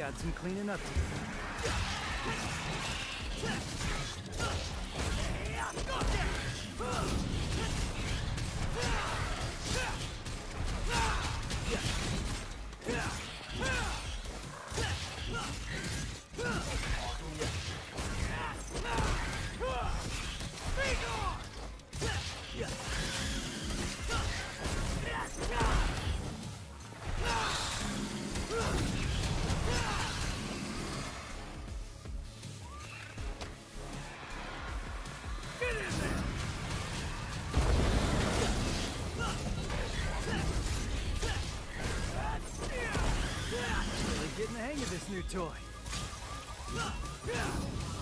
got some cleaning up to do. Getting the hang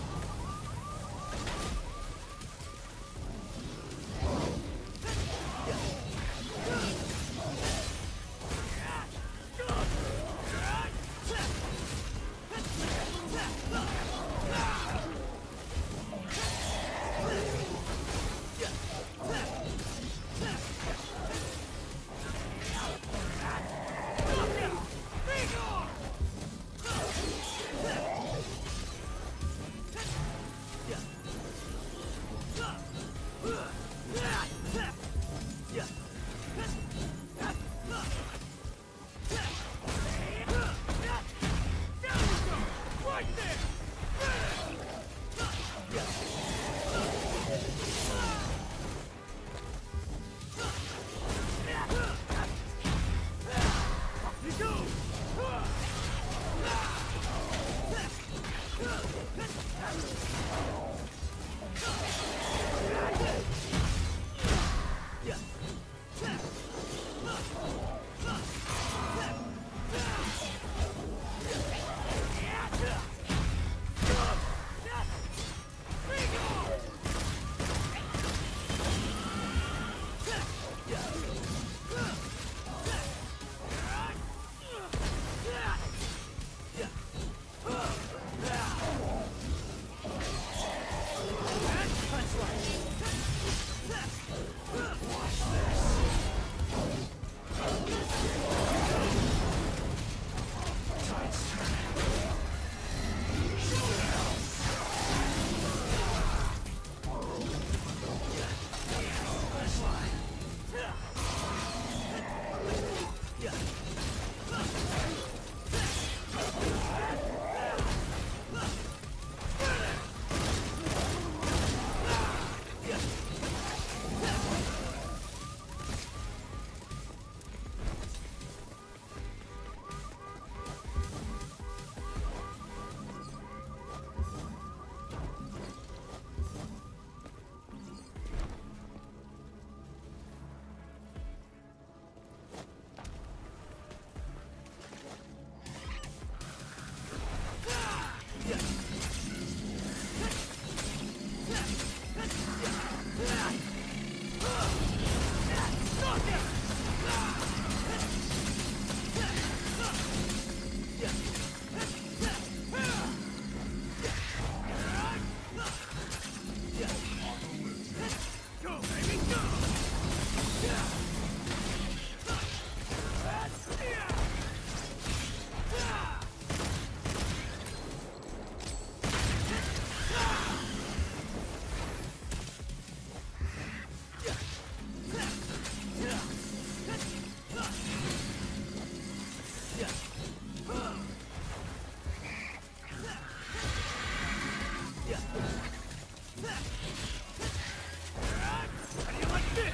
Ah!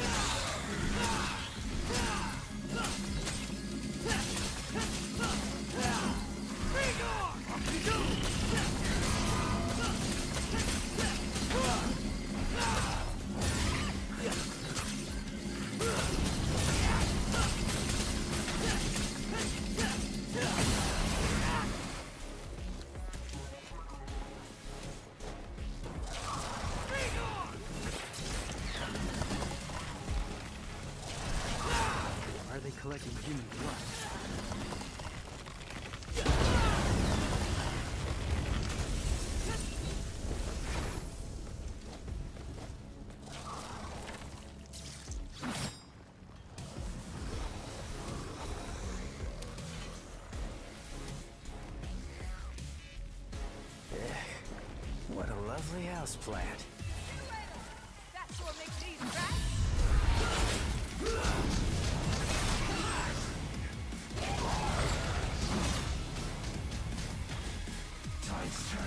Ah! Ah! what a lovely house plant. Turning.